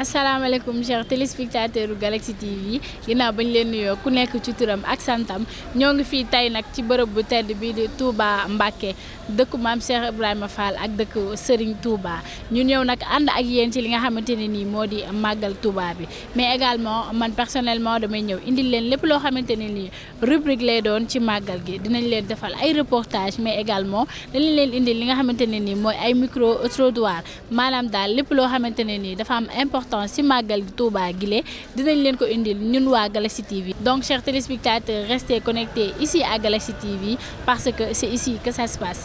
asalaamaaleykum chers téléspectateurs Galaxy TV ginnaaw bañ leen nuyoo ku nekk ci turam ak santam ñoo ngi fii tey nag ci bërëb bu tedd bi di Touba Mbacké dëkku maam Cheikh Ibrahima Fall ak dëkk Serigne Touba ñu ñëw nag ànd ak yéen ci li nga xamante ne nii moo di màggal Touba bi mais également man personnellement damay ñëw indil leen lépp loo xamante ne nii rubrique lay doon ci màggal gi dinañ leen defal ay reportage mais également dinañ leen indil li nga xamante ne nii mooy ay micro trottoir maanaam daal lépp loo xamante ne nii dafa am importance ci màggal gi Touba gile dinañ leen ko indil ñun waa Galaxy TV donc chers téléspectateurs restez connectés ici à Galaxy TV parce que c'est ici que ça se passe